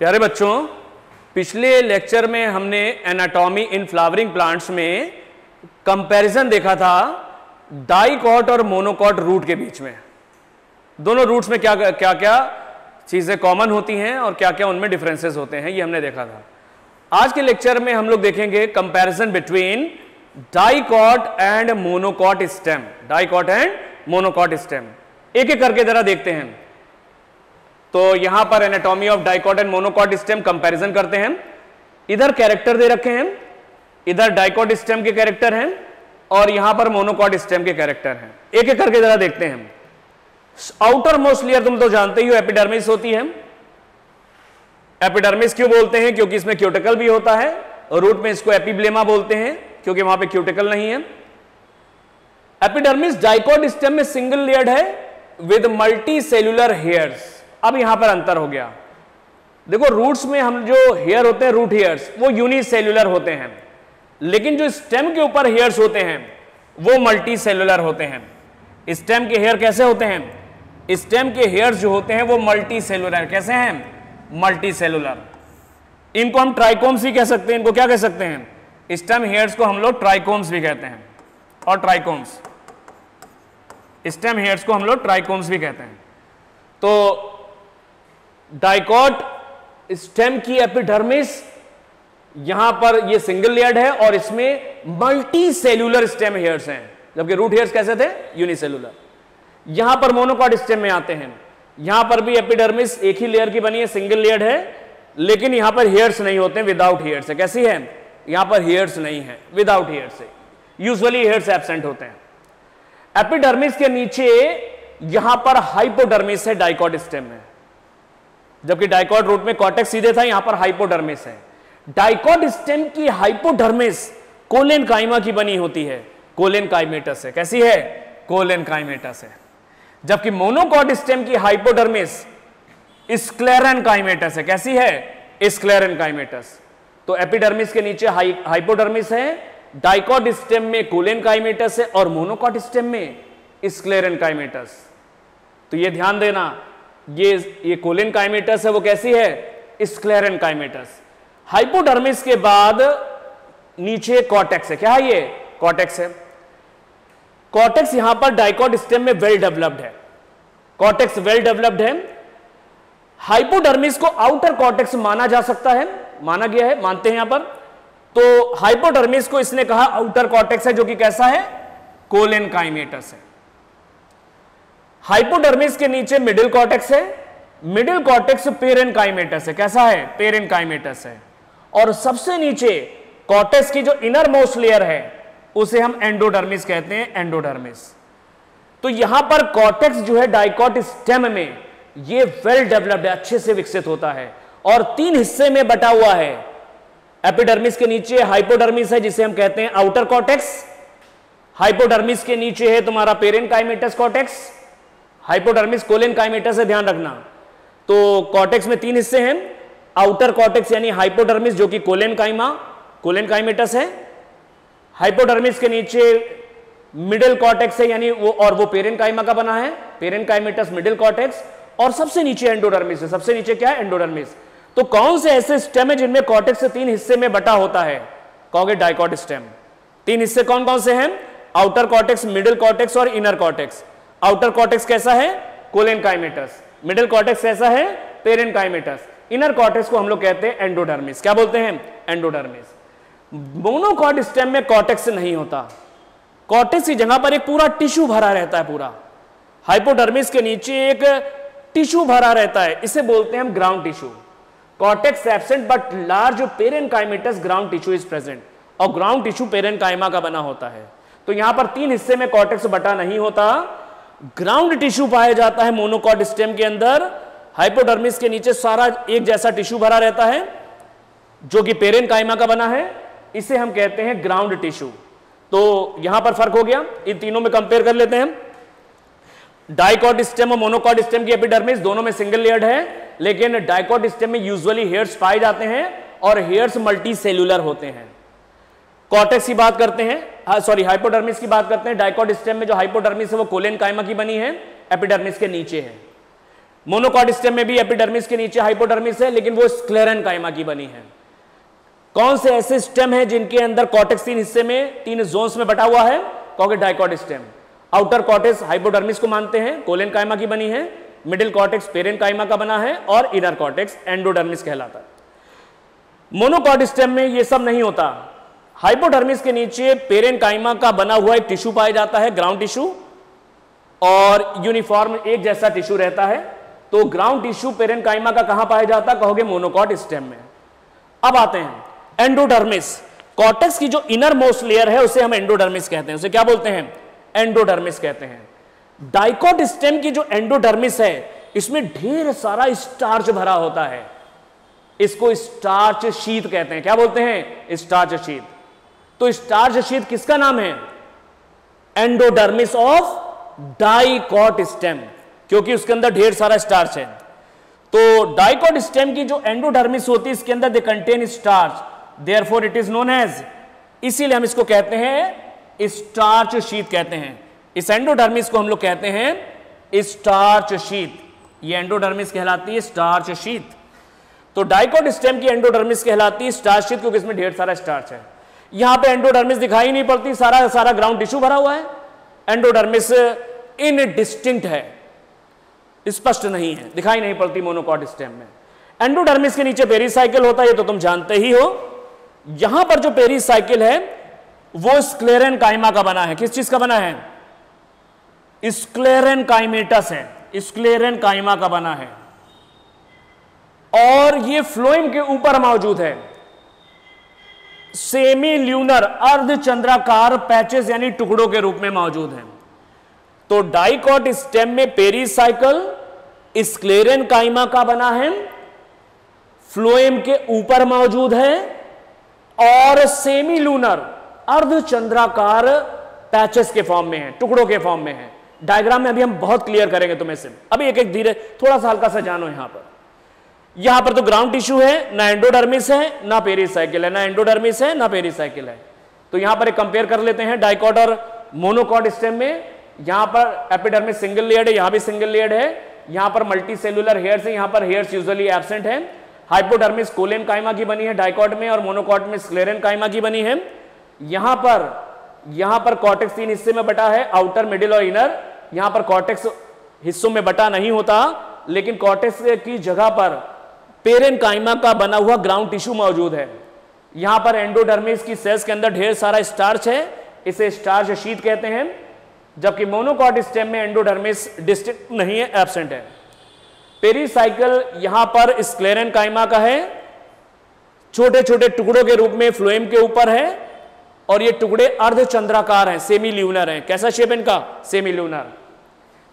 प्यारे बच्चों, पिछले लेक्चर में हमने एनाटॉमी इन फ्लावरिंग प्लांट्स में कंपैरिजन देखा था डाइकॉट और मोनोकॉट रूट के बीच में। दोनों रूट्स में क्या क्या क्या चीज़ें कॉमन होती हैं और क्या क्या उनमें डिफरेंसेस होते हैं, ये हमने देखा था। आज के लेक्चर में हम लोग देखेंगे comparison between dicot and monocot stem dicot and monocot stem एक एक करके जरा देखते हैं। तो यहाँ पर anatomy of dicot and monocot stem comparison करते हैं। इधर कैरेक्टर दे रखे हैं, इधर डाइकॉट स्टेम के कैरेक्टर हैं, और यहाँ पर मोनोकॉट स्टेम के कैरेक्टर हैं। एक एक करके जरा देखते हैं। आउटर मोस्ट लेयर तुम तो जानते ही हो एपिडर्मिस होती है। एपिडर्मिस क्यों बोलते हैं? क्योंकि इसमें क्यूटिकल भी होता है रूट में इसको एपिब्लेमा बोलते हैं, क्योंकि वहाँ पे क्यूटिकल नहीं है। एपिडर्मिस डाइकोट स्टेम में सिंगल लेयर्ड है विद मल्टी सेल्यूलर हेयर्स अब यहाँ पर अंतर हो गया। देखो रूट्स में हम जो हेयर होते हैं रूट हेयर्स वो यूनिसेल्यूलर होते हैं। लेकिन जो स्टेम के ऊपर हेयर्स होते हैं, वो मल्टी होते हैं। स्टेम के हेयर कैसे होते हैं? स्टेम के हेयर्स जो होते हैं, वो मल्टी कैसे हैं? मल्टी इनको हम ट्राइकोम्स भी कह सकते हैं। इनको क्या कह सकते हैं? स्टेम हेयर्स को हम लोग ट्राइकोम्स भी कहते हैं। और ट्राइकोम्स स्टेम हेयर्स को हम लोग ट्राइकोम्स भी कहते हैं। तो डाइकॉट स्टेम की एपिडर्मिस, यहाँ पर ये सिंगल लेयर्ड है और इसमें मल्टी सेल्यूलर स्टेम हेयर्स हैं। जबकि रूट हेयर्स कैसे थे? यूनिसेलुलर। यहाँ पर मोनोकॉट स्टेम में आते हैं। यहाँ पर भी एपिडर्मिस एक ही लेयर की बनी है, सिंगल लेयर्ड है, लेकिन यहाँ पर हेयर्स नहीं होते, विदाउट हेयर्स है। कैसी है? यहाँ पर हेयर्स नहीं है, without hairs usually hairs absent होते हैं। एपिडर्मिस के नीचे यहाँ पर हाइपोडर्मिस है, डाइकॉट स्टेम में। जबकि डाइकॉट रूट में कॉटेक्स सीधे था यहाँ पर हाइपोडर्मिस है। डाइकॉट स्टेम की हाइपोडर्मिस कोलेन काइमा की बनी होती है। कोलेन काइमेटस है। कैसी है? कोलेन काइमेटस है। जबकि मोनोकॉट स्टेम की हाइपोडर्मिस स्क्लेरन काइमेटस है। कैसी है? Sclerenchymatous. तो एपिडर्मिस के नीचे हाइ, हाइपोडर्मिस है डाइकॉट स्टेम में कोलेन काइमेटस है और मोनोकॉट स्टेम में स्क्लेरन काइमेटस। तो ये ध्यान देना ये ये कोलिन काइमेटस है, वो कैसी है? स्क्लेरन काइमेटस। हाइपोडर्मिस के बाद नीचे कॉटेक्स है। क्या है ये? कॉटेक्स है। कॉटेक्स यहाँ पर डाइकॉट स्टेम में वेल डेवलप्ड है। कॉटेक्स वेल डेवलप्ड है। हाइपोडर्मिस को आउटर कॉटेक्स माना जा सकता है। माना गया है, मानते हैं यहाँ पर। तो हाइपोडर्मिस को इसने कहा आउटर कॉटेक्स है, जो कि कैसा है? कोलेन काइमेटस है। हाइपोडर्मिस के नीचे मिडिल कॉटेक्स है, मिडिल कॉटेक्स पेरेन काइमेटस है। कैसा है? पेरेन काइमेटस है। और सबसे नीचे कॉटेक्स की जो इनर मोस्ट लेयर है, उसे हम एंडोडर्मिस कहते हैं, एंडोडर्मिस। तो यहाँ पर कॉटेक्स जो है, डाइकॉट स्टेम में ये वेल डेवलप्ड अच्छे से विकसित होता है। और तीन हिस्से में बटा हुआ है। एपिडर्मिस के नीचे हाइपोडर्मिस है, जिसे हम कहते हैं आउटर कॉटेक्स हाइपोडर्मिस के नीचे है तुम्हारा पेरेन काइमेटस कॉटेक्स हाइपोडर्मिस कोलेन काइमेटस से ध्यान रखना। तो कॉटेक्स में तीन हिस्से हैं, आउटर कॉटेक्स यानी हाइपोडर्मिस जो कि कोलेन काइमा, कोलेन काइमेटस है। हाइपोडर्मिस के नीचे मिडिल कॉटेक्स है यानी वो और वो पेरेन काइमा का बना है, पेरेन काइमेटस, मिडिल कॉटेक्स और सबसे नीचे एंडोडर्मिस है। सबसे नीचे क्या है? एंडोडर्मिस। तो कौन से ऐसे स्टेम है जिनमें कॉटेक्स से तीन हिस्से में बटा होता है? कहोगे डाइकॉट स्टेम। तीन हिस्से कौन कौन से हैं? आउटर कॉटेक्स मिडिल कॉटेक्स और इनर कॉटेक्स आउटर कॉटेक्स कैसा है? कोलेन काइमेटस मिडिल कॉटेक्स कैसा है? पेरेन काइमेटस इनर कॉटेक्स को हम लोग कहते हैं एंडोडर्मिस क्या बोलते हैं? एंडोडर्मिस मोनोकॉट स्टेम में कॉटेक्स नहीं होता. कॉटेक्स की जगह पर एक पूरा टिश्यू भरा रहता है पूरा. हाइपोडर्मिस के नीचे एक टिश्यू भरा रहता है. इसे बोलते हैं हम ground tissue cortex absent but large parenchymatous ground tissue is present और ग्राउंड टिश्यू पेरेन काइमा का बना होता है. तो यहाँ पर तीन हिस्से में कॉटेक्स बटा नहीं होता. ग्राउंड टिश्यू पाया जाता है मोनोकॉट स्टेम के अंदर हाइपोडर्मिस के नीचे सारा एक जैसा टिश्यू भरा रहता है, जो कि पेरेन कायमा का बना है, इसे हम कहते हैं ग्राउंड टिश्यू तो यहाँ पर फ़र्क हो गया, इन तीनों में कंपेयर कर लेते हैं। डाइकॉट स्टेम और मोनोकॉट स्टेम की एपिडर्मिस दोनों में सिंगल लेयर्ड है, लेकिन डाइकॉट स्टेम में यूजुअली हेयर्स पाए जाते हैं और हेयर्स मल्टी सेल्यूलर होते हैं। कॉटेक्स की बात करते हैं। सॉरी हाइपोडर्मिस की बात करते हैं। डाइकॉट स्टेम में जो हाइपोडर्मिस है, वो कोलेन कायमा की बनी है एपिडर्मिस के नीचे है। मोनोकॉट स्टेम में भी एपिडर्मिस के नीचे हाइपोडर्मिस है, लेकिन वो स्क्लेरन कायमा की बनी है। कौन से ऐसे स्टेम है जिनके अंदर कॉटेक्स तीन हिस्से में, तीन जोन्स में बटा हुआ है? कहोगे dicot stem outer cortex hypodermis को मानते हैं कोलेन कायमा की बनी है। मिडिल कॉटेक्स पेरेन कायमा का बना है, और इनर कॉटेक्स एंडोडर्मिस कहलाता है। मोनोकॉट स्टेम में यह सब नहीं होता। हाइपोडर्मिस के नीचे पेरेन काइमा का बना हुआ एक टिश्यू पाया जाता है, ग्राउंड टिश्यू। और यूनिफॉर्म एक जैसा टिश्यू रहता है। तो ग्राउंड टिश्यू पेरेन काइमा का कहाँ पाया जाता कहोगे मोनोकॉट स्टेम में। अब आते हैं। एंडोडर्मिस। कॉटेक्स की जो इनर मोस्ट लेयर है, उसे हम एंडोडर्मिस कहते हैं। उसे क्या बोलते हैं? एंडोडर्मिस कहते हैं। डाइकॉट स्टेम की जो एंडोडर्मिस है, इसमें ढेर सारा स्टार्च भरा होता है। इसको स्टार्च शीत कहते हैं। क्या बोलते हैं? स्टार्च शीत। तो स्टार्च शीत किसका नाम है? एंडोडर्मिस ऑफ़ डाइकॉट स्टेम क्योंकि उसके अंदर ढेर सारा स्टार्च है। तो डाइकॉट स्टेम की जो एंडोडर्मिस होती है, इसके अंदर they contain starch there four is known as as इसीलिए हम इसको कहते हैं स्टार्च शीत कहते हैं। इस एंडोडर्मिस को हम लोग कहते हैं स्टार्च शीत ये एंडोडर्मिस कहलाती है स्टार्च शीत तो डाइकोट स्टेम की एंडोडर्मिस कहलाती है स्टार्च शीत क्योंकि इसमें ढेर सारा स्टार्च है। यहाँ पे एंडोडर्मिस दिखाई नहीं पड़ती, सारा सारा ग्राउंड टिश्यू भरा हुआ है। एंडोडर्मिस इन डिस्टिंक्ट है। स्पष्ट नहीं है, दिखाई नहीं पड़ती मोनोकॉट स्टेम में। एंडोडर्मिस के नीचे पेरीसाइकिल होता है, ये तो तुम जानते ही हो। यहाँ पर जो पेरीसाइकिल है, वो स्क्लेरन काइमा का बना है। किस चीज़ का बना है? स्क्लेरन काइमेटस है। स्क्लेरन काइमा का बना है। और ये फ्लोइम के ऊपर मौजूद है। सेमी ल्यूनर अर्ध चंद्राकार पैचेस यानी टुकड़ों के रूप में मौजूद है। तो डाइकॉट स्टेम में पेरीसाइकल, स्क्लेरन काइमा का बना है, फ्लोएम के ऊपर मौजूद है, और सेमी लूनर अर्ध चंद्राकार पैचेस के फॉर्म में है, टुकड़ों के फॉर्म में है। डायग्राम में अभी हम बहुत क्लियर करेंगे तुम्हें से अभी एक एक धीरे, थोड़ा सा हल्का सा जानो यहाँ पर। यहाँ पर तो ग्राउंड टिश्यू है, ना एंडोडर्मिस है, ना पेरीसाइकिल है। ना एंडोडर्मिस है, ना पेरीसाइकिल है। तो यहाँ पर कंपेयर कर लेते हैं डाइकॉट और मोनोकॉट स्टेम में। यहाँ पर एपिडर्मिस सिंगल लेयर्ड है, यहाँ भी सिंगल लेयर्ड है। यहाँ पर मल्टी सेलुलर हेयर्स है, यहाँ पर हेयर्स यूजुअली एबसेंट है। हाइपोडर्मिस कोलेन काइमा की बनी है डाइकॉट में और मोनोकॉट में स्क्लेरन काइमा की बनी है। यहाँ पर यहाँ पर कॉटेक्स तीन हिस्से में बटा है आउटर मिडिल और इनर यहाँ पर कॉटेक्स हिस्सों में बटा नहीं होता, लेकिन कॉटेक्स की जगह पर पेरेन काइमा का बना हुआ ग्राउंड टिश्यू मौजूद है। यहाँ पर एंडोडर्मिस की सेल्स के अंदर ढेर सारा स्टार्च है। इसे स्टार्च शीत कहते हैं, जबकि मोनोकॉट स्टेम में एंडोडर्मिस डिस्ट्रिक्ट नहीं है एबसेंट है। पेरीसाइकिल यहाँ पर स्क्लेरन काइमा का है। छोटे छोटे टुकड़ों के रूप में फ्लोएम के ऊपर है और ये टुकड़े अर्ध चंद्राकार हैं सेमी ल्यूनर हैं। कैसा शेप इनका? सेमी ल्यूनर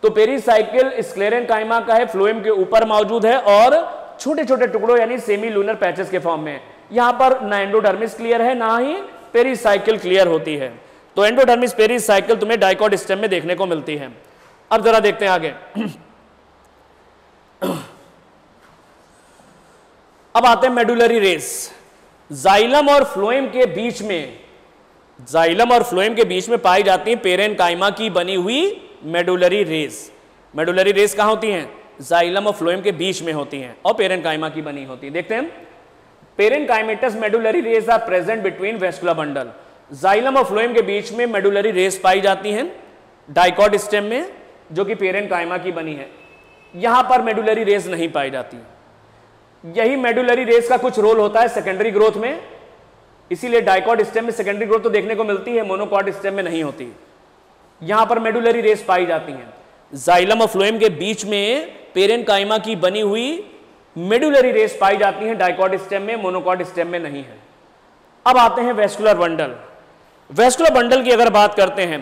तो पेरीसाइकिल स्क्लेरन काइमा का है फ्लोएम के ऊपर मौजूद है और छोटे छोटे टुकड़ों, यानी सेमी लूनर पैचेस के फॉर्म में। यहाँ पर ना एंडोडर्मिस क्लियर है, ना ही पेरीसाइकिल क्लियर होती है। तो एंडोडर्मिस पेरीसाइकिल तुम्हें डाइकॉट स्टेम में देखने को मिलती है। अब जरा देखते हैं आगे। अब आते हैं मेडुलरी रेस जाइलम और फ्लोएम के बीच में जाइलम और फ्लोएम के बीच में पाई जाती है पेरेन काइमा की बनी हुई मेडुलरी रेस मेडुलरी रेस कहाँ होती हैं? जाइलम और फ्लोएम के बीच में होती हैं और पेरेन काइमा की बनी होती है। देखते हैं parenchymatous medullary rays are present between vascular bundle. Xylem और फ्लोएम के बीच में मेडुलरी रेस पाई जाती हैं डाइकॉट स्टेम में, जो कि पेरेन काइमा की बनी है। यहाँ पर मेडुलरी रेस नहीं पाई जाती। यही मेडुलरी रेस का कुछ रोल होता है सेकेंडरी ग्रोथ में। इसीलिए डाइकॉट स्टेम में सेकेंडरी ग्रोथ तो देखने को मिलती है, मोनोकॉट स्टेम में नहीं होती। यहाँ पर मेडुलरी रेस पाई जाती हैं। जाइलम और फ्लोएम के बीच में पेरेन काइमा की बनी हुई मेडुलरी रेस पाई जाती है डाइकॉट स्टेम में मोनोकॉट स्टेम में नहीं है। अब आते हैं वेस्कुलर बंडल। वेस्कुलर बंडल की अगर बात करते हैं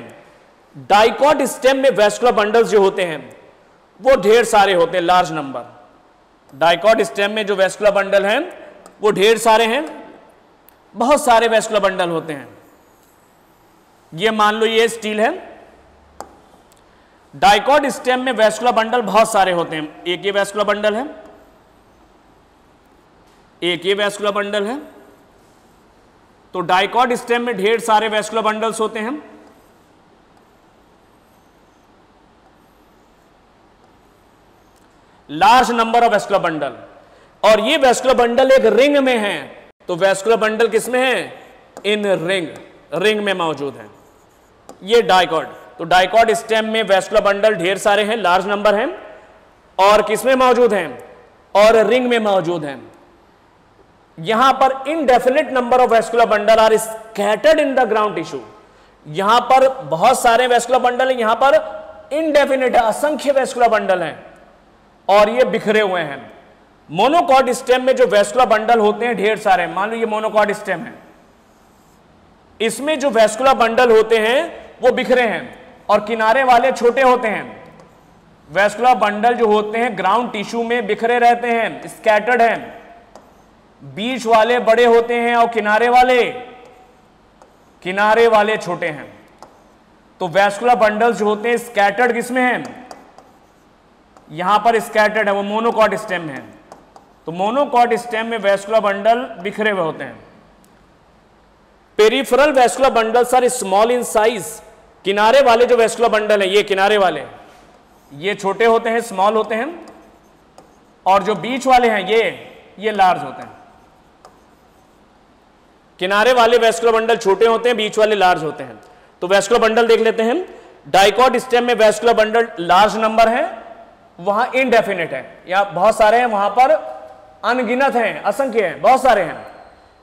डाइकॉट स्टेम में वेस्कुलर बंडल्स जो होते हैं, वो ढेर सारे होते हैं, लार्ज नंबर। डाइकॉट स्टेम में जो वेस्कुलर बंडल हैं, वो ढेर सारे हैं, बहुत सारे वेस्कुलर बंडल होते हैं। ये मान लो ये स्टील है डाइकॉट स्टेम में वेस्कुलर बंडल बहुत सारे होते हैं। एक ये वेस्कुलर बंडल है। एक ये वेस्कुलर बंडल है। तो डाइकॉट स्टेम में ढेर सारे वेस्कुलर बंडल्स होते हैं। Large number of vascular bundle. और ये वेस्कुलर बंडल एक रिंग में है। तो वैस्कुलर बंडल किसमें है? इन रिंग रिंग में मौजूद है। ये डाइकॉड। तो डाइकॉड स्टेम में वेस्कुलर बंडल ढेर सारे हैं लार्ज नंबर हैं, और किसमें मौजूद हैं? और रिंग में मौजूद हैं। यहाँ पर indefinite number of vascular bundle are scattered in the ground tissue यहाँ पर बहुत सारे वेस्कुलर बंडल हैं, यहाँ पर इनडेफिनेट असंख्य वेस्कुलर बंडल हैं, और ये बिखरे हुए हैं। मोनोकॉड स्टेम में जो वेस्कुलर बंडल होते हैं, ढेर सारे मान लो ये मोनोकॉड स्टेम है। इसमें जो वेस्कुलर बंडल होते हैं, वो बिखरे हैं। और किनारे वाले छोटे होते हैं। वेस्कुलर बंडल जो होते हैं ग्राउंड टिश्यू में बिखरे रहते हैं स्कैटर्ड हैं। बीच वाले बड़े होते हैं और किनारे वाले किनारे वाले छोटे हैं। तो वेस्कुलर बंडल्स जो होते हैं स्कैटर्ड किसमें हैं? यहाँ पर स्कैटर्ड है, वो मोनोकॉट स्टेम है। तो मोनोकॉट स्टेम में वेस्कुलर बंडल बिखरे हुए होते हैं। Peripheral vascular bundles are small in size किनारे वाले जो वेस्कुलर बंडल है, ये किनारे वाले, ये छोटे होते हैं स्मॉल होते हैं, और जो बीच वाले हैं, ये ये लार्ज होते हैं। किनारे वाले वेस्कुलर बंडल छोटे होते हैं, बीच वाले लार्ज होते हैं। तो वेस्कुलर बंडल देख लेते हैं डाइकॉट स्टेम में वेस्कुलर बंडल लार्ज नंबर है, वहाँ इनडेफिनेट है। या बहुत सारे हैं, वहाँ पर अनगिनत हैं, असंख्य हैं, बहुत सारे हैं।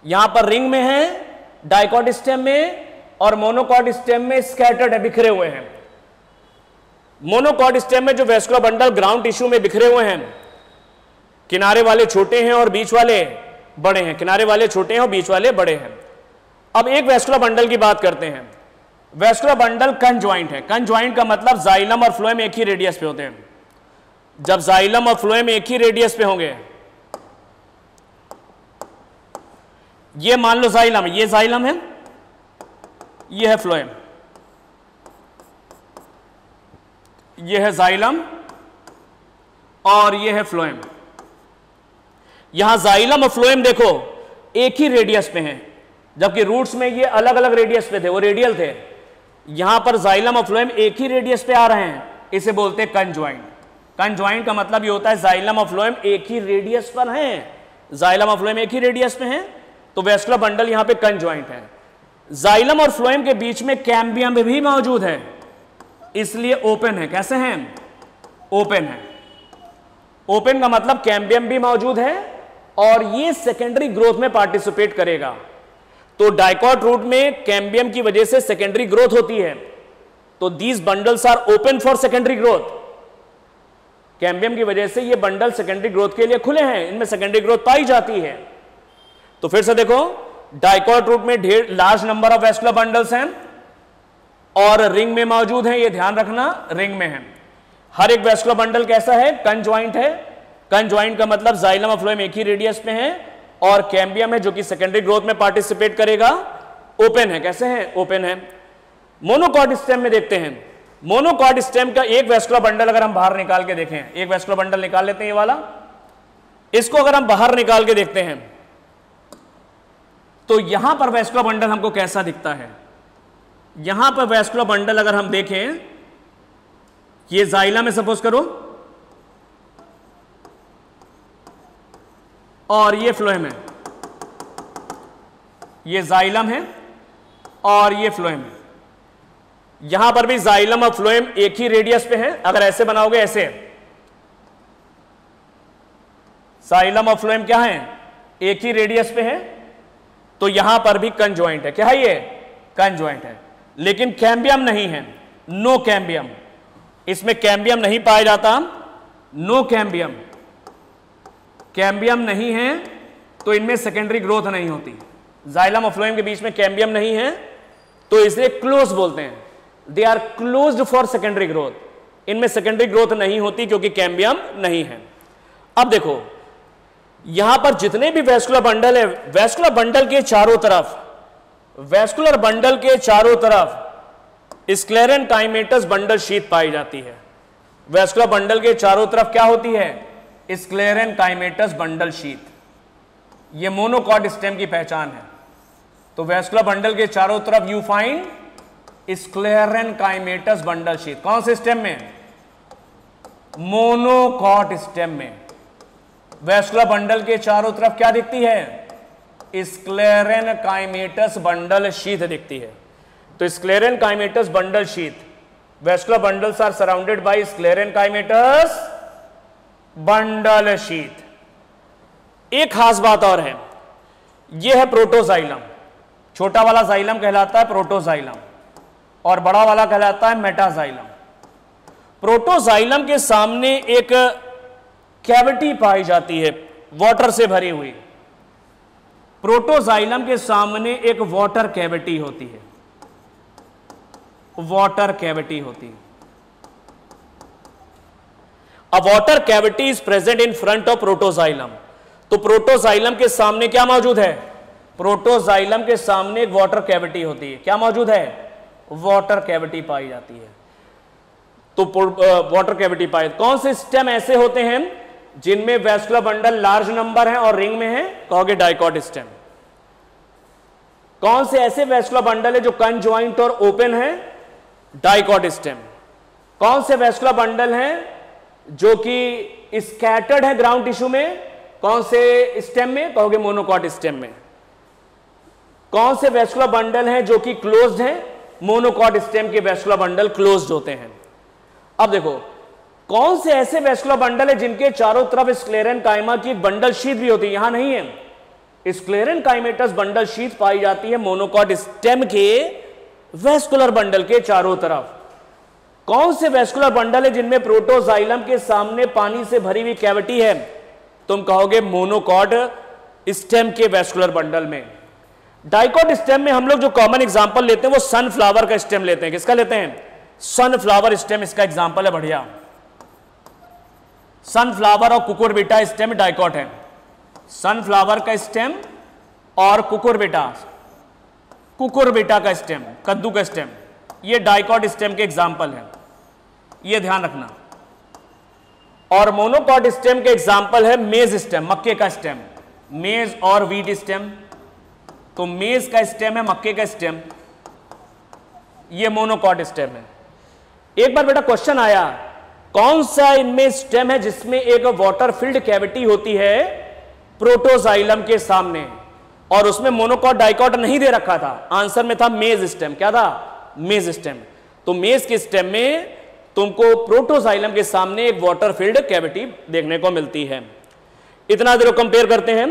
यहाँ पर रिंग में है, डाइकॉट स्टेम में और मोनोकॉट स्टेम में स्कैटर्ड है, बिखरे हुए हैं। मोनोकॉट स्टेम में जो वेस्कुलर बंडल ग्राउंड टिश्यू में बिखरे हुए हैं, किनारे वाले छोटे हैं और बीच वाले बड़े हैं। किनारे वाले छोटे हैं और बीच वाले बड़े हैं। अब एक वेस्कुलर बंडल की बात करते हैं। वेस्कुलर बंडल कन ज्वाइंट है। कन ज्वाइंट का मतलब जाइलम और फ्लोएम एक ही रेडियस पे होते हैं। जब जाइलम और फ्लोएम एक ही रेडियस पे होंगे, ये मान लो जाइलम ये जाइलम है ये है फ्लोएम। ये है जाइलम और ये है फ्लोएम। यहाँ जाइलम और फ्लोएम देखो, एक ही रेडियस पे हैं, जबकि रूट्स में ये अलग अलग रेडियस पे थे, वो रेडियल थे। यहाँ पर जाइलम और फ्लोएम एक ही रेडियस पे आ रहे हैं, इसे बोलते हैं कंज्वाइंट कंज्वाइंट का मतलब ये होता है जाइलम और फ्लोएम एक ही रेडियस पर हैं। जाइलम और फ्लोएम एक ही रेडियस पे हैं तो वेस्कुलर बंडल यहाँ पे कंज्वाइंट है। जाइलम और फ्लोएम के बीच में कैम्बियम भी मौजूद है। इसलिए ओपन है। कैसे हैं? ओपन है। ओपन का मतलब कैम्बियम भी मौजूद है और ये सेकेंडरी ग्रोथ में पार्टिसिपेट करेगा। तो डाइकॉट रूट में कैम्बियम की वजह से सेकेंडरी ग्रोथ होती है। तो these bundles are open for secondary growth cambium की वजह से ये बंडल सेकेंडरी ग्रोथ के लिए खुले हैं। इनमें सेकेंडरी ग्रोथ पाई जाती है। तो फिर से देखो। डाइकॉट रूट में ढेर large number of vascular bundles हैं और रिंग में मौजूद हैं, ये ध्यान रखना रिंग में है। हर एक वेस्कुलर बंडल कैसा है? कन ज्वाइंट है। कन ज्वाइंट का मतलब जाइलम और फ्लोएम एक ही रेडियस पे है और कैम्बियम है जो कि सेकेंडरी ग्रोथ में पार्टिसिपेट करेगा। ओपन है, कैसे है? ओपन है। मोनोकॉट स्टेम में देखते हैं। मोनोकॉट स्टेम का एक वेस्कुलर बंडल अगर हम बाहर निकाल के देखें, एक वेस्कुलर बंडल निकाल लेते हैं ये वाला। इसको अगर हम बाहर निकाल के देखते हैं तो यहाँ पर वेस्कुलर बंडल हमको कैसा दिखता है? यहाँ पर वेस्कुलर बंडल अगर हम देखें, ये जाइला में सपोज़ करो, और ये फ्लोएम है। ये जाइलम है, और ये फ्लोएम है। यहाँ पर भी जाइलम और फ्लोएम एक ही रेडियस पे है, अगर ऐसे बनाओगे ऐसे। जाइलम और फ्लोएम क्या है? एक ही रेडियस पे है तो यहाँ पर भी कंज्वाइंट है। क्या है ये? कंज्वाइंट है। लेकिन कैम्बियम नहीं है। नो कैम्बियम इसमें कैम्बियम नहीं पाया जाता। नो कैम्बियम कैम्बियम नहीं है तो इनमें सेकेंडरी ग्रोथ नहीं होती। जाइलम और के बीच में कैम्बियम नहीं है तो इसे क्लोज बोलते हैं। They are close for secondary growth इनमें सेकेंडरी ग्रोथ नहीं होती क्योंकि कैम्बियम नहीं है। अब देखो यहाँ पर जितने भी वेस्कुलर बंडल है, वेस्कुलर बंडल के चारों तरफ़, वेस्कुलर बंडल के चारों तरफ़ स्क्लेरन काइमेटस बंडल शीत पाई जाती है। वेस्कुलर बंडल के चारों तरफ़ क्या होती है? स्क्लेरन काइमेटस बंडल शीत ये मोनोकॉट स्टेम की पहचान है। तो वेस्कुलर बंडल के चारों तरफ़ you find sclerenchymatous bundle sheath कौन से स्टेम में? मोनोकॉट स्टेम में। वेस्कुलर बंडल के चारों तरफ़ क्या दिखती है? स्क्लेरन काइमेटस बंडल शीत दिखती है। तो sclerenchymatous bundle sheath, vascular bundles are surrounded by sclerenchymatous bundle sheath. एक खास बात और है यह है प्रोटोजाइलम छोटा वाला जाइलम कहलाता है प्रोटोजाइलम और बड़ा वाला कहलाता है मेटाजाइलम प्रोटोजाइलम के सामने एक कैविटी पाई जाती है, वाटर से भरी हुई। प्रोटोजाइलम के सामने एक वाटर कैविटी होती है। वाटर कैविटी होती है। A water cavity is present in front of protoxylem. तो प्रोटोजाइलम के सामने क्या मौजूद है? प्रोटोजाइलम के सामने एक वाटर कैविटी होती है। क्या मौजूद है? वाटर कैविटी पाई जाती है। तो वाटर कैविटी पाई कौन से स्टेम ऐसे होते हैं जिनमें वेस्कुलर बंडल लार्ज नंबर है और रिंग में है, कहोगे डाइकॉट स्टेम कौन से ऐसे वेस्कुलर बंडल है जो कन ज्वाइंट और ओपन है? डाइकॉट स्टेम कौन से वेस्कुलर बंडल हैं जो कि स्कैटर्ड है ग्राउंड टिश्यू में? कौन से स्टेम में? कहोगे मोनोकॉट स्टेम में। कौन से वेस्कुलर बंडल हैं जो कि क्लोज्ड हैं? मोनोकॉट स्टेम के वेस्कुलर बंडल क्लोज्ड होते हैं। अब देखो कौन से ऐसे वेस्कुलर बंडल है जिनके चारों तरफ़ स्क्लेरन काइमा की बंडल शीत भी होती है? यहाँ नहीं है। स्क्लेरन काइमेटस बंडल शीत पाई जाती है मोनोकॉट स्टेम के वेस्कुलर बंडल के चारों तरफ़। कौन से वेस्कुलर बंडल है जिनमें प्रोटोजाइलम के सामने पानी से भरी हुई कैविटी है? तुम कहोगे मोनोकॉट स्टेम के वेस्कुलर बंडल में। डाइकॉट स्टेम में हम लोग जो कॉमन एग्जांपल लेते हैं, वो सनफ्लावर का स्टेम लेते हैं। किसका लेते हैं? सनफ्लावर स्टेम इसका एग्जांपल है, बढ़िया। सनफ्लावर और कुकुरबिटा स्टेम डाइकॉट है। सनफ्लावर का स्टेम और कुकुरबिटा कुकुरबिटा का स्टेम, कद्दू का स्टेम, ये डाइकॉट स्टेम के एग्ज़ाम्पल है। ये ध्यान रखना। और मोनोकॉट स्टेम के एग्ज़ाम्पल है मेज स्टेम, मक्के का स्टेम। मेज और वीट स्टेम। तो मेज का स्टेम है, मक्के का स्टेम। ये मोनोकॉट स्टेम है। एक बार बेटा क्वेश्चन आया। कौन सा इनमें स्टेम है जिसमें एक वाटर फ़ील्ड कैविटी होती है प्रोटोजाइलम के सामने? और उसमें मोनोकॉट डाइकॉट नहीं दे रखा था। आंसर में था मेज स्टेम। क्या था? मेज स्टेम। तो मेज के स्टेम में तुमको प्रोटोजाइलम के सामने एक वाटर फ़ील्ड कैविटी देखने को मिलती है। इतना देर कंपेयर करते हैं।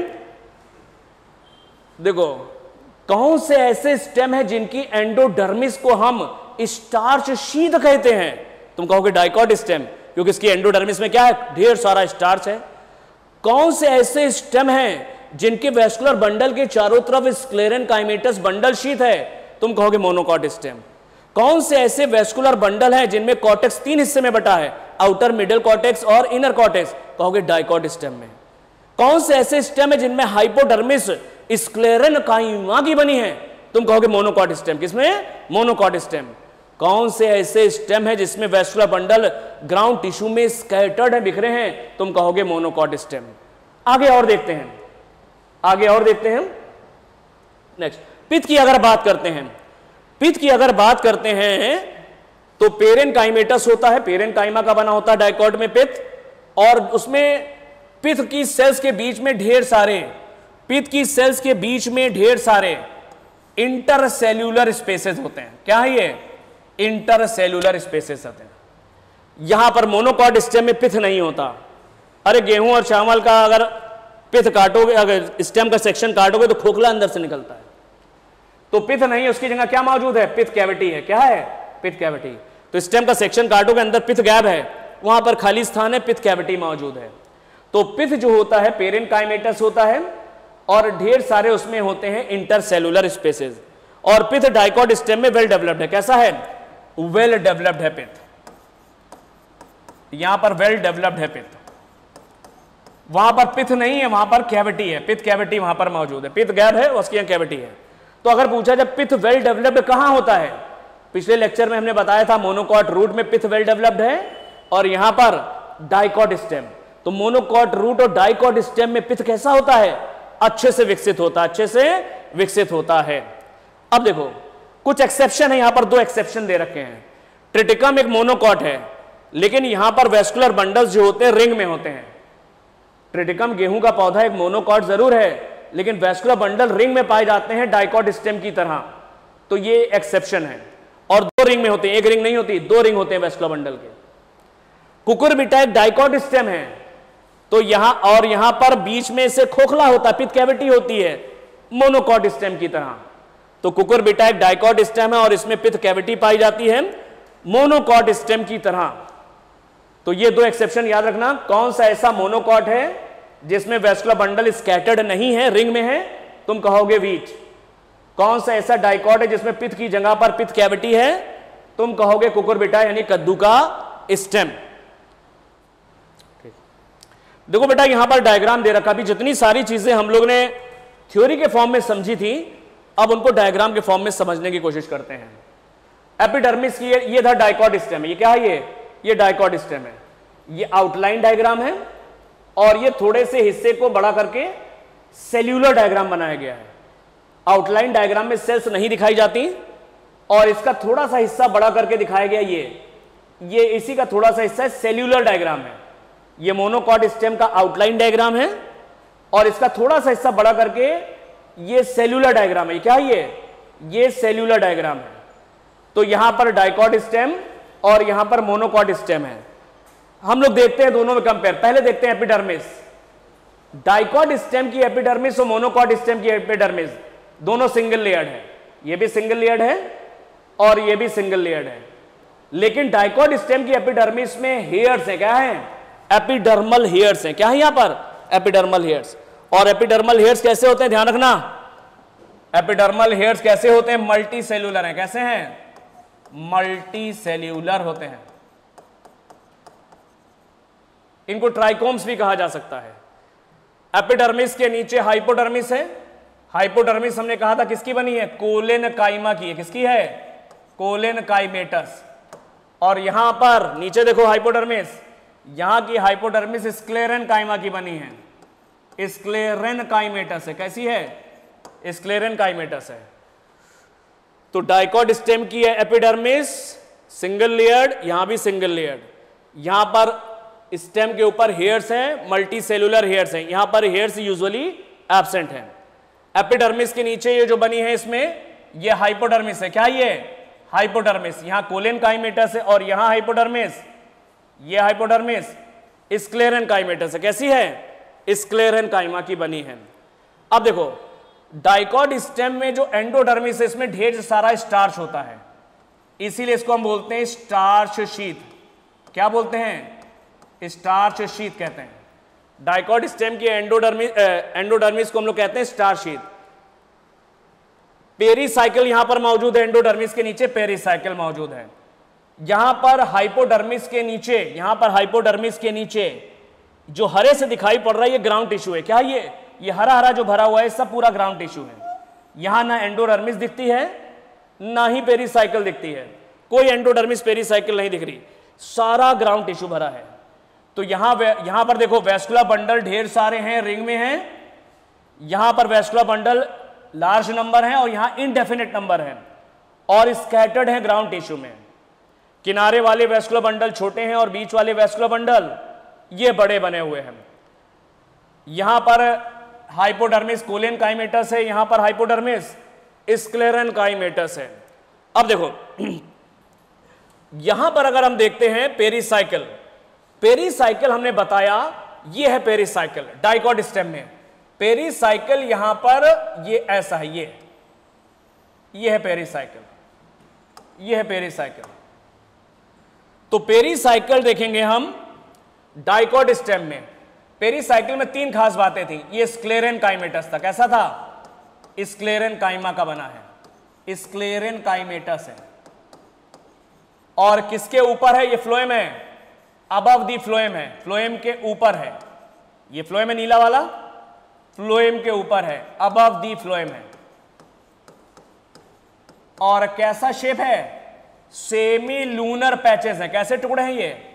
देखो, कौन से ऐसे स्टेम है जिनकी एंडोडर्मिस को हम स्टार्च शीत कहते हैं? तुम कहोगे डाइकॉट स्टेम। क्योंकि इसकी एंडोडर्मिस में क्या है? ढेर सारा स्टार्च है। कौन से ऐसे स्टेम हैं जिनके वेस्कुलर बंडल के चारों तरफ़ स्क्लेरन काइमेटस बंडल शीत है? तुम कहोगे मोनोकॉट स्टेम कौन से ऐसे वेस्कुलर बंडल हैं जिनमें कॉटेक्स तीन हिस्से में बटा है? आउटर मिडल कॉटेक्स और इनर कॉटेक्स कहोगे डाइकॉट स्टेम में। कौन से ऐसे स्टेम है जिनमें हाइपोडर्मिस स्क्लेरन काइमा की बनी है? तुम कहोगे मोनोकॉट स्टेम किसमें? मोनोकॉट स्टेम कौन से ऐसे स्टेम है जिसमें वेस्कुलर बंडल, ग्राउंड टिश्यू में स्कैटर्ड है, बिखरे हैं? तुम कहोगे मोनोकॉट स्टेम। आगे और देखते हैं। आगे और देखते हैं। नेक्स्ट पित्त की अगर बात करते हैं, पित्त की अगर बात करते हैं तो पेरेन काइमेटस होता है। पेरेन काइमा का बना होता है डायकॉट में पित्त, और उसमें पित्त की सेल्स के बीच में ढेर सारे, पित्त की सेल्स के बीच में ढेर सारे इंटरसेल्यूलर स्पेसेस होते हैं। क्या है ये? इंटरसेल्यूलर स्पेसेस होते हैं। यहाँ पर मोनोकॉट स्टेम में पिथ नहीं होता। अरे गेहूँ और चावल का अगर पिथ काटोगे, अगर स्टेम का सेक्शन काटोगे तो खोखला अंदर से निकलता है। तो पिथ नहीं है, उसकी जगह क्या मौजूद है? पिथ कैविटी है। क्या है? Pith cavity. तो स्टेम का सेक्शन काटोगे, अंदर पिथ गैप है। वहाँ पर खाली स्थान है पिथ कैविटी मौजूद है। तो पिथ जो होता है पेरेन होता है, और ढेर सारे उसमें होते हैं इंटरसेलुलर स्पेसेस। और पिथ डाइकॉट स्टेम में वेल डेवलप्ड है। कैसा है? वेल डेवलप्ड है पिथ यहाँ पर वेल डेवलप्ड है पिथ वहाँ पर पिथ नहीं है, वहाँ पर कैविटी है। पिथ कैविटी वहाँ पर मौजूद है। पिथ गैप है उसकी यहाँ कैविटी है। तो अगर पूछा जाए पिथ वेल डेवलप्ड कहाँ होता है? पिछले लेक्चर में हमने बताया था मोनोकॉट रूट में पिथ वेल डेवलप्ड है और यहाँ पर डाइकॉट स्टेम तो मोनोकॉट रूट और डाइकॉट स्टेम में पिथ कैसा होता है? अच्छे से विकसित होता है अच्छे से विकसित होता है। अब देखो कुछ एक्सेप्शन है, यहाँ पर दो एक्सेप्शन दे रखे हैं। ट्रिटिकम एक मोनोकॉट है, लेकिन यहाँ पर वेस्कुलर बंडल्स जो होते हैं रिंग में होते हैं। ट्रिटिकम गेहूँ का पौधा एक मोनोकॉट ज़रूर है, लेकिन वेस्कुलर बंडल रिंग में पाए जाते हैं डाइकॉट स्टेम की तरह। तो ये एक्सेप्शन है। और दो रिंग में होते हैं, एक रिंग नहीं होती, दो रिंग होते हैं वेस्कुलर बंडल के। कुकुर बिटा एक डाइकॉट स्टेम है तो यहाँ, और यहाँ पर बीच में से खोखला होता है पित कैविटी होती है मोनोकॉट स्टेम की तरह। तो कुकुर बिटा एक डाइकॉट स्टेम है और इसमें पिथ कैविटी पाई जाती है, मोनोकॉट स्टेम की तरह। तो ये दो एक्सेप्शन याद रखना, कौन सा ऐसा मोनोकॉट है जिसमें वेस्कुलर बंडल स्कैटर्ड नहीं है, रिंग में है? तुम कहोगे वीट। कौन सा ऐसा डाइकॉट है जिसमें पिथ की जगह पर पिथ कैविटी है? तुम कहोगे कुकुर बेटा, यानी कद्दू का स्टेम। देखो बेटा, यहाँ पर डायग्राम दे रखा भी जितनी सारी चीज़ें हम लोग ने थ्योरी के फॉर्म में समझी थी अब उनको डायग्राम के फॉर्म में समझने की कोशिश करते हैं। एपिडर्मिस की ये था डाइकॉट स्टेम ये क्या है ये? ये डाइकॉट स्टेम है। ये आउटलाइन डायग्राम है और ये थोड़े से हिस्से को बड़ा करके सेल्यूलर डायग्राम बनाया गया है। आउटलाइन डायग्राम में सेल्स नहीं दिखाई जाती और इसका थोड़ा सा हिस्सा बड़ा करके दिखाया गया ये। ये इसी का थोड़ा सा हिस्सा सेल्यूलर डायग्राम है। ये मोनोकॉट स्टेम का आउटलाइन डायग्राम है और इसका थोड़ा सा हिस्सा बड़ा करके ये सेल्यूलर डायग्राम है, क्या ये? ये सेल्यूलर डायग्राम है। तो यहाँ पर डाइकॉट स्टेम और यहाँ पर मोनोकॉट स्टेम है। हम लोग देखते हैं दोनों में कंपेयर पहले देखते हैं एपिडर्मिस डाइकॉट स्टेम की एपिडर्मिस और मोनोकॉट स्टेम की एपिडर्मिस दोनों सिंगल लेयर्ड है। ये भी सिंगल लेयर्ड है और ये भी सिंगल लेयर्ड है। लेकिन डाइकॉट स्टेम की एपिडर्मिस में हेयर्स है, क्या है? एपिडर्मल हेयर्स है। क्या है यहाँ पर? एपिडर्मल हेयर्स और एपिडर्मल हेयर्स कैसे होते हैं? ध्यान रखना। एपिडर्मल हेयर्स कैसे होते हैं? मल्टी सेल्यूलर है। कैसे हैं? मल्टी सेल्यूलर होते हैं। इनको ट्राइकोम्स भी कहा जा सकता है। एपिडर्मिस के नीचे हाइपोडर्मिस है। हाइपोडर्मिस हमने कहा था किसकी बनी है? कोलेन काइमा की है। किसकी है? कोलेन काइमेटस और यहाँ पर, नीचे देखो हाइपोडर्मिस यहाँ की हाइपोडर्मिस स्क्लेरन काइमा की बनी है। स्क्लेरन काइमेटस है। कैसी है? स्क्लेरन काइमेटस है। तो डाइकॉट स्टेम की है एपिडर्मिस सिंगल लेयर्ड यहाँ भी सिंगल लेयर्ड यहाँ पर स्टेम के ऊपर हेयर्स हैं मल्टी सेलुलर हेयर्स हैं। यहाँ पर हेयर्स यूजुअली एबसेंट हैं। एपिडर्मिस के नीचे ये जो बनी है इसमें, ये हाइपोडर्मिस है। क्या ये? हाइपोडर्मिस यहाँ कोलेन काइमेटस है और यहाँ हाइपोडर्मिस ये हाइपोडर्मिस स्क्लेरन काइमेटस है। कैसी है? स्क्लेरन काइमा की बनी है। अब देखो डाइकॉट स्टेम में जो एंडोडर्मिस है इसमें ढेर सारा स्टार्च होता है, इसीलिए इसको हम बोलते हैं स्टार्च शीत। क्या बोलते हैं? स्टार्च शीत कहते हैं। डाइकॉट स्टेम की एंडोडर्मिस एंडोडर्मिस को हम लोग कहते हैं स्टार्च शीत। पेरीसाइकिल यहाँ पर मौजूद है, एंडोडर्मिस के नीचे पेरीसाइकिल मौजूद है। यहाँ पर हाइपोडर्मिस के नीचे, यहाँ पर हाइपोडर्मिस के नीचे जो हरे से दिखाई पड़ रहा है, ये ग्राउंड टिश्यू है। क्या ये ये हरा हरा जो भरा हुआ है, सब पूरा ग्राउंड टिश्यू है। यहाँ ना एंडोडर्मिस दिखती है, ना ही पेरीसाइकिल दिखती है। कोई एंडोडर्मिस पेरीसाइकिल नहीं दिख रही। सारा ग्राउंड टिश्यू भरा है। तो यहाँ यहाँ पर देखो वेस्कुलर बंडल ढेर सारे हैं रिंग में हैं। यहाँ पर वेस्कुलर बंडल लार्ज नंबर है और यहाँ इनडेफिनेट नंबर है। और स्कैटर्ड है ग्राउंड टिश्यू में। किनारे वाले वेस्कुलर बंडल छोटे हैं और बीच वाले वेस्कुलर बंडल ये बड़े बने हुए हैं। यहाँ पर हाइपोडर्मिस कोलियन काइमेटस है, यहाँ पर हाइपोडर्मिस स्क्लेरन काइमेटस है। अब देखो, यहाँ पर अगर हम देखते हैं पेरीसाइकिल पेरीसाइकिल हमने बताया, ये है पेरीसाइकिल, डाइकॉट स्टेम में। पेरीसाइकिल यहाँ पर ये ऐसा है, ये ये है पेरीसाइकिल, ये है पेरीसाइकिल। तो पेरीसाइकिल देखेंगे हम डाइकॉट स्टेम में। पेरीसाइकिल में तीन खास बातें थी। ये स्क्लेरन काइमेटस था कैसा था? स्क्लेरन काइमा का बना है। स्क्लेरन काइमेटस है। और किसके ऊपर है? ये फ्लोएम है। अबव दी फ्लोएम है। फ्लोएम के ऊपर है। ये फ्लोएम है नीला वाला? फ्लोएम के ऊपर है। अबव दी फ्लोएम है। और कैसा शेप है? सेमी लूनर पैचेस है। कैसे टुकड़े हैं ये?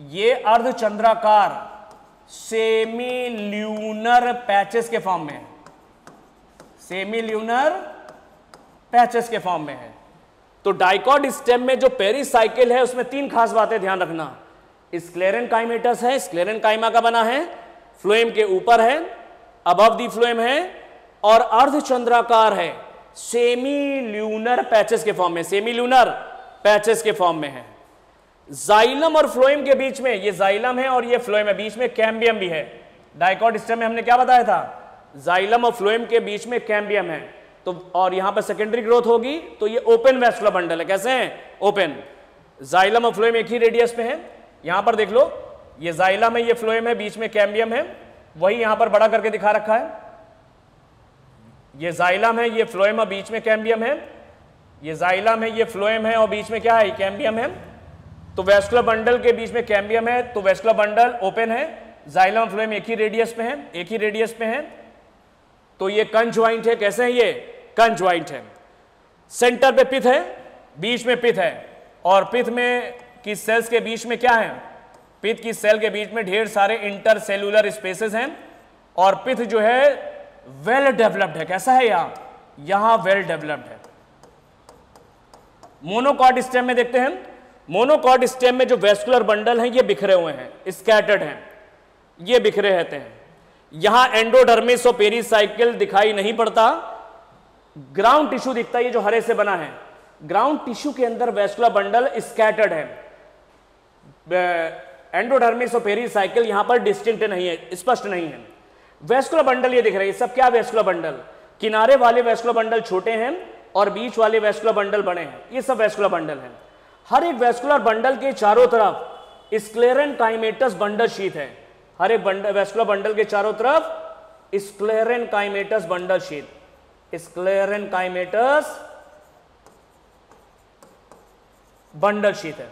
ये अर्धचंद्राकार सेमी ल्यूनर पैचेस के फॉर्म में है। सेमी ल्यूनर पैचेस के फॉर्म में है। तो डाइकॉड स्टेम में जो पेरिसाइकिल है, उसमें तीन खास बातें ध्यान रखना। स्क्लेरन काइमेटस है स्क्लेरन काइमा का बना है, फ्लोएम के ऊपर है अबव दी फ्लोएम है, और अर्धचंद्राकार है। सेमी ल्यूनर पैचेस के फॉर्म में सेमी ल्यूनर पैचेस के फॉर्म में है। जाइलम और फ्लोएम के बीच में, ये जाइलम है और ये फ्लोएम है, बीच में कैम्बियम भी है। डाइकॉट स्टेम में हमने क्या बताया था? जाइलम और फ्लोएम के बीच में कैम्बियम है। तो और यहाँ पर सेकेंडरी ग्रोथ होगी तो ये ओपन वेस्कुलर बंडल है। कैसे हैं? ओपन जाइलम और फ्लोएम एक ही रेडियस में है। यहाँ पर देख लो, ये जाइलम है, ये फ्लोएम है, बीच में कैम्बियम है। वही यहाँ पर बड़ा करके दिखा रखा है। ये जाइलम है, ये फ्लोएम और बीच में कैम्बियम है। ये जाइलम है, ये फ्लोएम है और बीच में क्या है? कैम्बियम है। तो वेस्कुलर बंडल के बीच में कैम्बियम है तो वेस्कुलर बंडल ओपन है जाइलम फ्लोएम एक ही रेडियस में है, एक ही रेडियस में है तो ये कंज्वाइंट है, कैसे है ये? कंज्वाइंट है। सेंटर पे पिथ है, बीच में पिथ है, और पिथ में की सेल्स के बीच में क्या है? पिथ की सेल के बीच में ढेर सारे इंटर सेलुलर स्पेसेस हैं, और पिथ जो है वेल डेवलप्ड है। कैसा है यहाँ? यहाँ वेल डेवलप्ड है। मोनोकॉट स्टेम में देखते हैं मोनोकॉट स्टेम में जो वेस्कुलर बंडल हैं, ये बिखरे हुए हैं, स्कैटर्ड हैं, ये बिखरे रहते हैं। यहाँ एंडोडर्मिस और पेरीसाइकिल दिखाई नहीं पड़ता। ग्राउंड टिश्यू दिखता है, ये जो हरे से बना है। ग्राउंड टिश्यू के अंदर वेस्कुलर बंडल स्कैटर्ड है। एंडोडर्मिस और पेरीसाइकिल यहाँ पर डिस्टिंक्ट नहीं है, स्पष्ट नहीं है। वेस्कुलर बंडल ये दिख रहे हैं सब क्या वेस्कुलर बंडल? किनारे वाले वेस्कुलर बंडल छोटे हैं और बीच वाले वेस्कुलर बंडल बड़े हैं, ये सब वेस्कुलर बंडल हैं। हर एक वेस्कुलर बंडल के चारों तरफ़ स्क्लेरन काइमेटस बंडल शीत है। हर एक बंडल वेस्कुलर बंडल के चारों तरफ़ स्क्लेरन काइमेटस बंडल शीत स्क्लेरन काइमेटस बंडल शीत है।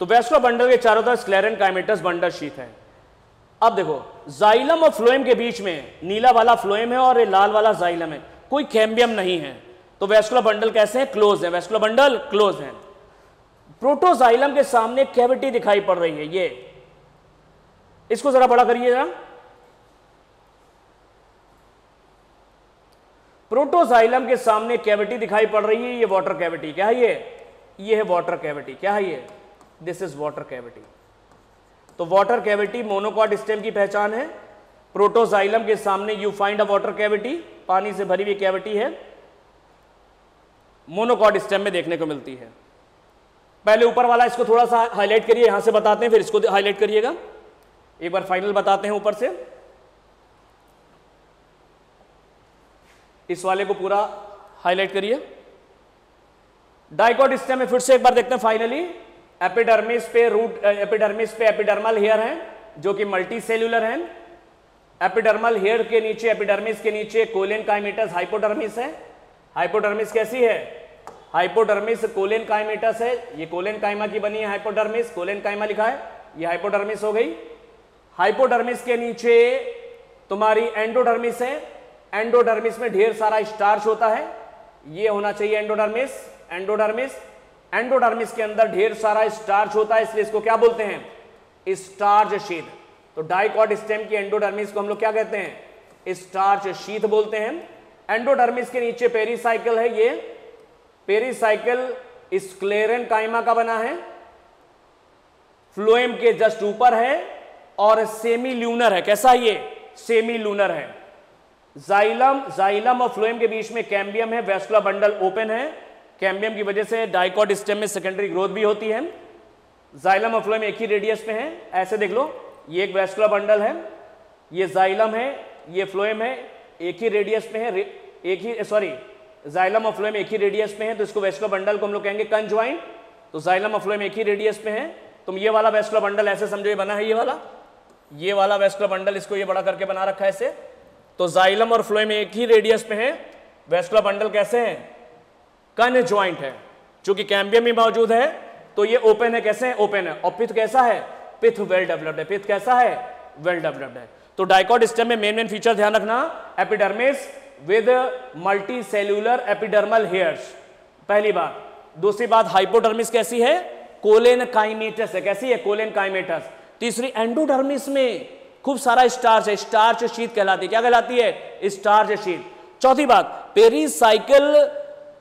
तो वेस्कुलर बंडल के चारों तरफ़ स्क्लेरन काइमेटस बंडल शीत है। अब देखो जाइलम और फ्लोएम के बीच में नीला वाला फ्लोएम है और ये लाल वाला जाइलम है। कोई कैम्बियम नहीं है। तो वेस्कुलर बंडल कैसे है? क्लोज है। वेस्कुलर बंडल क्लोज है। प्रोटोजाइलम के सामने कैविटी दिखाई पड़ रही है। ये। इसको जरा बड़ा करिए जरा। प्रोटोजाइलम के सामने कैविटी दिखाई पड़ रही है। ये वाटर कैविटी क्या है ये? ये है वाटर कैविटी क्या है ये? दिस इज़ वाटर कैविटी तो वाटर कैविटी मोनोकॉट स्टेम की पहचान है। प्रोटोजाइलम के सामने you find a water cavity पानी से भरी हुई कैविटी है। मोनोकॉट स्टेम में देखने को मिलती है। पहले ऊपर वाला इसको थोड़ा सा हाईलाइट करिए, यहाँ से बताते हैं, फिर इसको हाईलाइट करिएगा। एक बार फाइनल बताते हैं ऊपर से। इस वाले को पूरा हाईलाइट करिए। डाइकॉट स्टेम में फिर से एक बार देखते हैं फाइनली एपिडर्मिस पे रूट एपिडर्मिस पे एपिडर्मल हेयर है, जो कि मल्टी सेल्यूलर है। एपिडर्मल हेयर के नीचे, एपिडर्मिस के नीचे कोलेन काइमेटस हाइपोडर्मिस है। हाइपोडर्मिस कैसी है? हाइपोडर्मिस कोलेन काइमेटस है। ये कोलेन काइमा की बनी है हाइपोडर्मिस। कोलेन काइमा लिखा है, ये हाइपोडर्मिस हो गई। हाइपोडर्मिस के नीचे तुम्हारी एंडोडर्मिस है। एंडोडर्मिस में ढेर सारा स्टार्च होता है। ये होना चाहिए एंडोडर्मिस। एंडोडर्मिस एंडोडर्मिस के अंदर ढेर सारा स्टार्च होता है, इसलिए इसको क्या बोलते हैं? स्टार्च शीत तो डाइकॉट स्टेम की एंडोडर्मिस को हम लोग क्या कहते हैं? स्टार्च शीत बोलते हैं। एंडोडर्मिस के नीचे पेरीसाइकिल है ये। पेरीसाइकिल स्क्लेरन काइमा का बना है। फ्लोएम के जस्ट ऊपर है और सेमी ल्यूनर है। कैसा ये? सेमी लूनर है। जाइलम जाइलम और फ्लोएम के बीच में कैम्बियम है। वेस्कुलर बंडल ओपन है। कैम्बियम की वजह से डाइकॉट स्टेम में सेकेंडरी ग्रोथ भी होती है। जाइलम और फ्लोएम एक ही रेडियस में है। ऐसे देख लो, ये एक वेस्कुलर बंडल है, ये जाइलम है, ये फ्लोएम है, एक ही रेडियस में है एक ही सॉरी जाइलम फ्लोएम एक ही रेडियस में है तो इसको वेस्कुलर बंडल को हम लोग कहेंगे कंज्वाइंट तो जाइलम और फ्लोएम एक ही रेडियस में है। तुम ये वाला वेस्कुलर बंडल ऐसे समझो, ये बना है ये वाला। ये वाला वेस्कुलर बंडल इसको ये बड़ा करके बना रखा है ऐसे। तो जाइलम और फ्लोएम एक ही रेडियस में है। वेस्कुलर बंडल कैसे है? कन ज्वाइंट है। चूँकि कैम्बियम में मौजूद है तो ये ओपन है कैसे? है ओपन है। और पिथ कैसा है? पिथ वेल डेवलप्ड है। पिथ कैसा है? वेल डेवलप्ड है। तो डाइकॉट स्टेम में मेन मेन फीचर ध्यान रखना। Epidermis with multicellular epidermal hairs पहली बात। दूसरी बात हाइपोडर्मिस कैसी है? कोलेन काइमेटस है। कैसी है? कोलेन काइमेटस तीसरी एंडोडर्मिस में खूब सारा स्टार्च है। स्टार्च शीत कहलाती है। क्या कहलाती है? स्टार्च शीत चौथी बात पेरीसाइकिल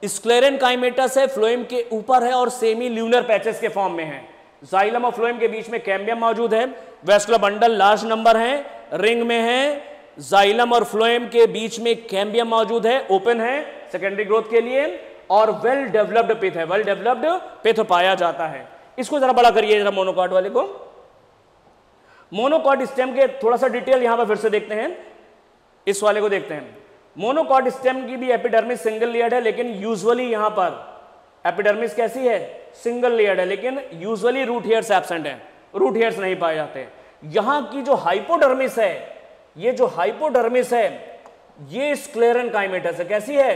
स्क्लेरन काइमेटस है फ्लोएम के ऊपर है और सेमी ल्यूनर पैचेस के फॉर्म में है। जाइलम और फ्लोएम के बीच में कैम्बियम मौजूद है। वेस्कुलर बंडल लार्ज नंबर है रिंग में है जाइलम और फ्लोएम के बीच में कैम्बियम मौजूद है ओपन है सेकेंडरी ग्रोथ के लिए, और वेल डेवलप्ड पिथ है। वेल डेवलप्ड पिथ पाया जाता है। इसको जरा बड़ा करिए, जरा मोनोकॉट वाले को। मोनोकॉट स्टेम के थोड़ा सा डिटेल यहाँ पर फिर से देखते हैं। इस वाले को देखते हैं। मोनोकॉट स्टेम की भी एपिडर्मिस सिंगल लेयर्ड है, लेकिन यूजुअली यहाँ पर एपिडर्मिस कैसी है? सिंगल लेयर्ड है, लेकिन यूजुअली रूट हेयर्स एबसेंट है। रूट हेयर्स नहीं पाए जाते। यहाँ की जो हाइपोडर्मिस है, ये जो हाइपोडर्मिस है, ये स्क्लेरन काइमेटस है। कैसी है?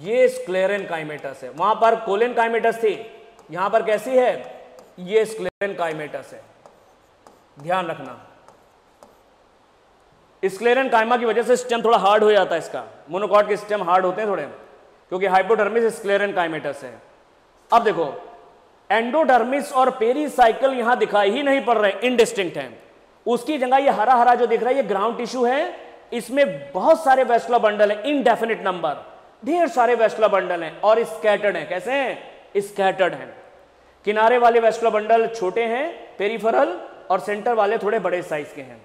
ये स्क्लेरन काइमेटस है। वहाँ पर कोलेन काइमेटस थी। यहाँ पर कैसी है? ये स्क्लेरन काइमेटस है। ध्यान रखना। स्क्लेरन काइमा की वजह से स्टेम थोड़ा हार्ड हो जाता है इसका। मोनोकॉट के स्टेम हार्ड होते हैं थोड़े, क्योंकि हाइपोडर्मिस स्क्लेरन काइमेटस है। अब देखो एंडोडर्मिस और पेरीसाइकिल यहाँ दिखाई ही नहीं पड़ रहे इनडिस्टिंक्ट हैं। उसकी जगह ये हरा हरा जो दिख रहा है, ये ग्राउंड टिश्यू है। इसमें बहुत सारे वेस्कुलर बंडल है इनडेफिनिट नंबर ढेर सारे वेस्कुलर बंडल हैं और स्कैटर्ड हैं। कैसे स्कैटर्ड हैं। किनारे वाले वेस्कुलर बंडल छोटे हैं पेरीफरल और सेंटर वाले थोड़े बड़े साइज़ के हैं।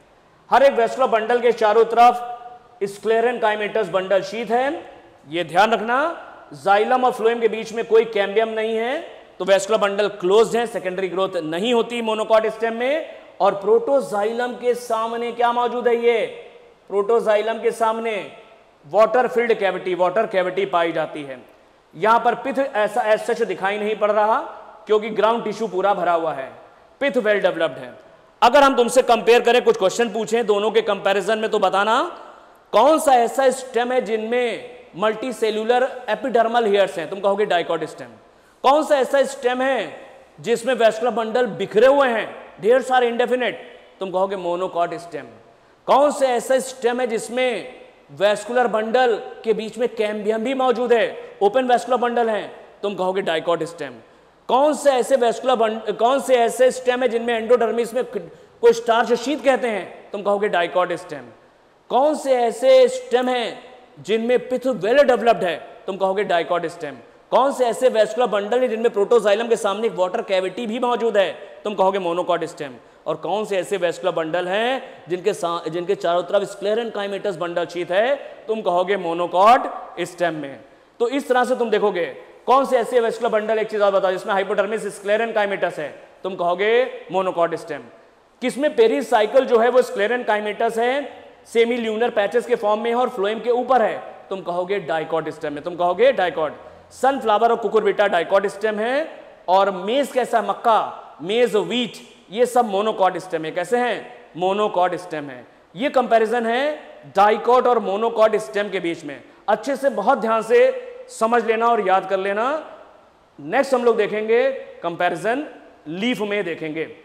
हर एक वेस्कुलर बंडल के चारों तरफ़ स्क्लेरन काइमेटस बंडल शीत है। ये ध्यान रखना, जाइलम और फ्लोएम के बीच में कोई कैम्बियम नहीं है तो वेस्कुलर बंडल क्लोज है, सेकेंडरी ग्रोथ नहीं होती मोनोकॉट स्टेम में। और प्रोटोजाइलम के सामने क्या मौजूद है ये? प्रोटोजाइलम के सामने water filled cavity water cavity पाई जाती है। यहाँ पर पिथ ऐसा ऐसा दिखाई नहीं पड़ रहा, क्योंकि ग्राउंड टिश्यू पूरा भरा हुआ है। पिथ वेल डेवलप्ड है। अगर हम तुमसे कंपेयर करें, कुछ क्वेश्चन पूछें, दोनों के कंपैरिजन में तो बताना, कौन सा ऐसा स्टेम है जिनमें मल्टी सेल्यूलर एपिडर्मल हेयर्स हैं? तुम कहोगे डाइकॉट स्टेम कौन सा ऐसा स्टेम है जिसमें वेस्कुलर बंडल बिखरे हुए हैं? ढेर सारे इंडेफिनेट तुम कहोगे मोनोकॉट स्टेम कौन से ऐसा स्टेम है जिसमें वेस्कुलर बंडल के बीच में कैम्बियम भी मौजूद है? ओपन वेस्कुलर बंडल है. तुम कहोगे डाइकॉट स्टेम कौन से ऐसे वेस्कुलर कौन से ऐसे स्टेम है जिनमें एंडोडर्मिस में कोई स्टार्च शीत कहते हैं? तुम कहोगे डाइकॉट स्टेम कौन से ऐसे स्टेम है जिनमें पिथ वेल डेवलप्ड है? तुम कहोगे डाइकॉट स्टेम कौन से ऐसे वेस्कुलर बंडल है जिनमें प्रोटोजाइलम के सामने एक वाटर कैविटी भी मौजूद है? तुम कहोगे मोनोकॉट स्टेम और कौन से ऐसे वेस्कुलर बंडल हैं जिनके जिनके चारों तरफ़ स्क्लेरन काइमेटस बंडल शीत है? तुम कहोगे मोनोकॉट स्टेम में. तो इस तरह से तुम देखोगे कौन से ऐसे वेस्कुलर बंडल एक चीज़ और बताओ, जिसमें हाइपोडर्मिस स्क्लेरन काइमेटस है? तुम कहोगे मोनोकॉट स्टेम किसमें पेरीसाइकिल जो है, वो स्क्लेरन काइमेटस है? सेमी ल्यूनर पैचेस के फॉर्म में है और फ्लोएम के ऊपर है। तुम कहोगे डाइकॉट स्टेम में तुम कहोगे डाइकॉट सनफ्लावर और कुकुरबिटा डाइकॉट स्टेम है। और मेज कैसा मक्का मेज वीट ये सब मोनोकॉट स्टेम है। कैसे हैं? मोनोकॉट स्टेम है। ये कंपैरिजन है डाइकॉट और मोनोकॉट स्टेम के बीच में। अच्छे से, बहुत ध्यान से समझ लेना और याद कर लेना। नेक्स्ट हम लोग देखेंगे कंपैरिजन लीफ में देखेंगे।